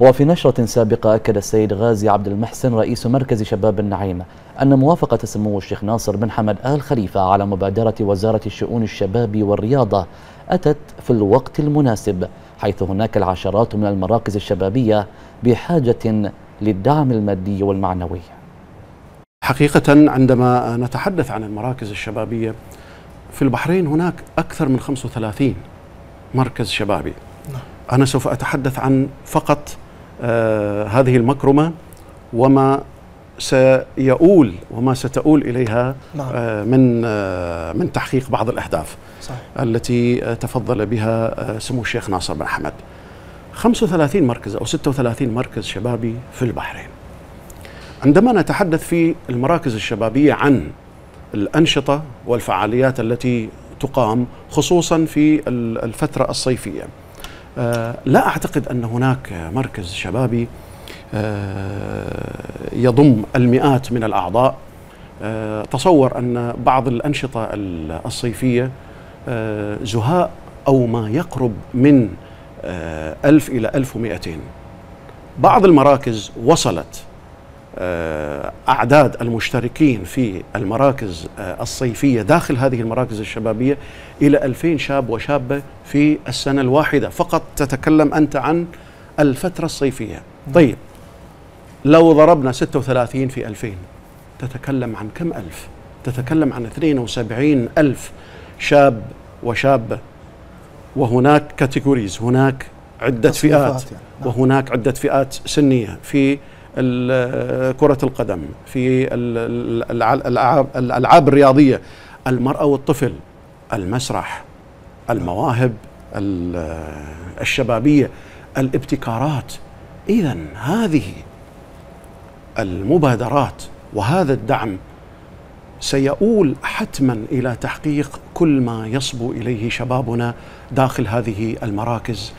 وفي نشرة سابقة أكد السيد غازي عبد المحسن رئيس مركز شباب النعيم أن موافقة سمو الشيخ ناصر بن حمد آل خليفة على مبادرة وزارة الشؤون الشباب والرياضة أتت في الوقت المناسب حيث هناك العشرات من المراكز الشبابية بحاجة للدعم المادي والمعنوي. حقيقة عندما نتحدث عن المراكز الشبابية في البحرين هناك أكثر من 35 مركز شبابي. أنا سوف أتحدث عن فقط هذه المكرمة وما سيؤول وما ستؤول إليها نعم. آه من آه من تحقيق بعض الأهداف صحيح. التي آه تفضل بها آه سمو الشيخ ناصر بن حمد 35 مركز أو 36 مركز شبابي في البحرين عندما نتحدث في المراكز الشبابية عن الأنشطة والفعاليات التي تقام خصوصا في الفترة الصيفية آه، لا أعتقد أن هناك مركز شبابي آه، يضم المئات من الأعضاء. آه، تصور أن بعض الأنشطة الصيفية زهاء أو ما يقرب من ألف إلى ألف ومئتين. بعض المراكز وصلت أعداد المشتركين في المراكز الصيفية داخل هذه المراكز الشبابية إلى 2000 شاب وشابة في السنة الواحدة. فقط تتكلم أنت عن الفترة الصيفية. طيب لو ضربنا 36 في 2000 تتكلم عن كم ألف؟ تتكلم عن 72 ألف شاب وشابة. وهناك كاتيجوريز هناك عدة فئات. يعني. نعم. وهناك عدة فئات سنية. في كرة القدم في الألعاب, الرياضية المرأة والطفل المسرح المواهب الشبابية الابتكارات. إذا هذه المبادرات وهذا الدعم سيؤول حتما إلى تحقيق كل ما يصبو إليه شبابنا داخل هذه المراكز.